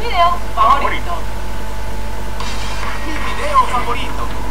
video favorito. Mi video favorito.